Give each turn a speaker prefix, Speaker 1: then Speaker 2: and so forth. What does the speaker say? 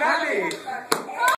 Speaker 1: dale.